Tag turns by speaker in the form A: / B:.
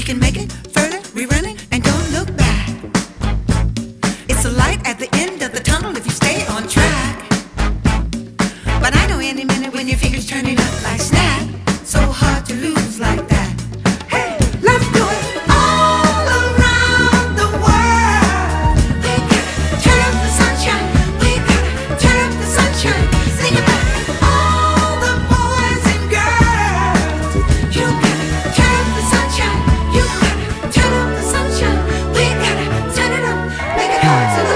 A: We can make it further, we run it, and don't look back. It's a light at the end of the tunnel if you stay on track. But I know any minute when your fingers turning up like Cause